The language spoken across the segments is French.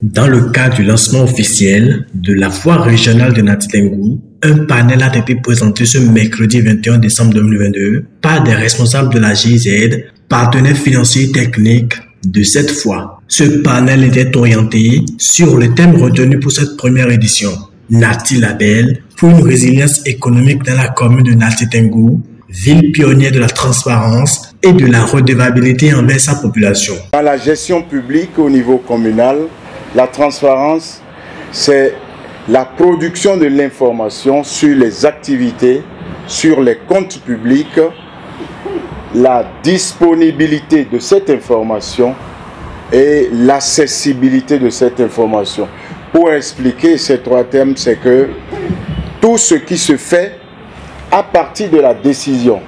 Dans le cadre du lancement officiel de la voie régionale de Natitengou, un panel a été présenté ce mercredi 21 décembre 2022 par des responsables de la GIZ, partenaires financiers techniques de cette fois. Ce panel était orienté sur le thème retenu pour cette première édition, Nati Label, pour une résilience économique dans la commune de Natitengou, ville pionnière de la transparence et de la redevabilité envers sa population. Dans la gestion publique au niveau communal, la transparence, c'est la production de l'information sur les activités, sur les comptes publics, la disponibilité de cette information et l'accessibilité de cette information. Pour expliquer ces trois thèmes, c'est que tout ce qui se fait à partir de la décision,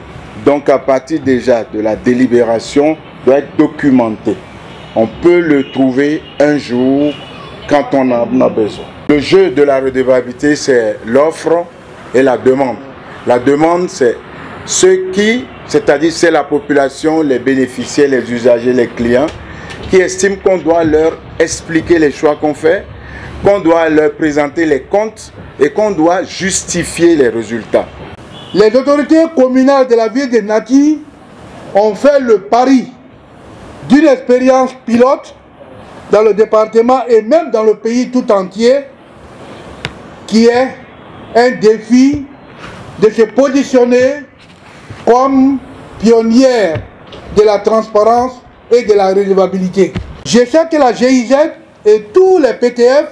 donc à partir déjà de la délibération, doit être documenté on peut le trouver un jour quand on en a besoin. Le jeu de la redevabilité, c'est l'offre et la demande. La demande, c'est ceux qui, c'est-à-dire c'est la population, les bénéficiaires, les usagers, les clients, qui estiment qu'on doit leur expliquer les choix qu'on fait, qu'on doit leur présenter les comptes et qu'on doit justifier les résultats. Les autorités communales de la ville de Nati ont fait le pari d'une expérience pilote dans le département et même dans le pays tout entier, qui est un défi de se positionner comme pionnière de la transparence et de la réservabilité. Je sais que la GIZ et tous les PTF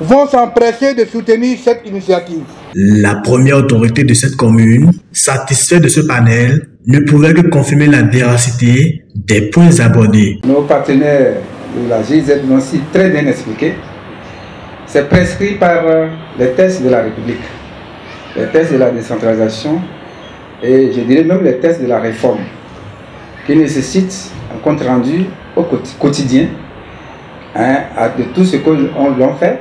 vont s'empresser de soutenir cette initiative. La première autorité de cette commune, satisfait de ce panel, ne pouvait que confirmer la véracité des points abordés. Nos partenaires de la GIZ l'ont aussi très bien expliqué. C'est prescrit par euh, les tests de la République, les tests de la décentralisation et je dirais même les tests de la réforme qui nécessitent un compte rendu au quotidien hein, de tout ce qu'on l'on fait.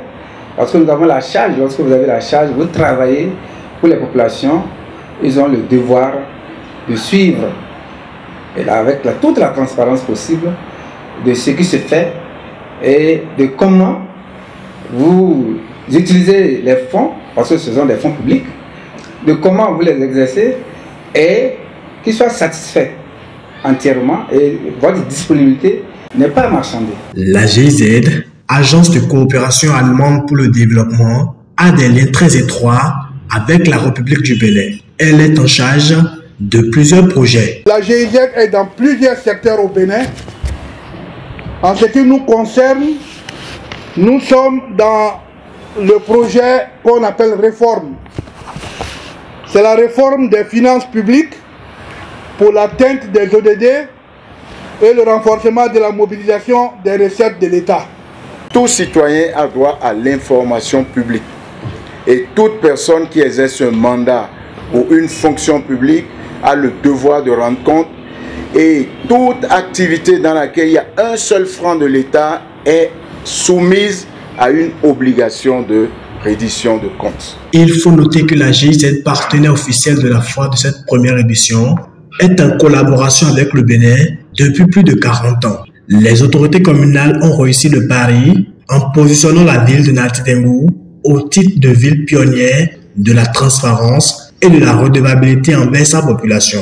Parce que nous avons la charge, lorsque vous avez la charge, vous travaillez pour les populations, ils ont le devoir de suivre, et avec toute la transparence possible, de ce qui se fait et de comment vous utilisez les fonds, parce que ce sont des fonds publics, de comment vous les exercez et qu'ils soient satisfaits entièrement et votre disponibilité n'est pas marchandée. La GIZ, Agence de coopération allemande pour le développement, a des liens très étroits avec la République du Bénin. Elle est en charge de plusieurs projets. La GIZ est dans plusieurs secteurs au Bénin. En ce qui nous concerne, nous sommes dans le projet qu'on appelle réforme. C'est la réforme des finances publiques pour l'atteinte des ODD et le renforcement de la mobilisation des recettes de l'État. Tout citoyen a droit à l'information publique. Et toute personne qui exerce un mandat ou une fonction publique a le devoir de rendre compte et toute activité dans laquelle il y a un seul franc de l'État est soumise à une obligation de reddition de comptes. Il faut noter que la GIZ, partenaire officiel de la foire de cette première édition, est en collaboration avec le Bénin depuis plus de 40 ans. Les autorités communales ont réussi le pari en positionnant la ville de Natitengou au titre de ville pionnière de la transparence et de la redevabilité envers sa population.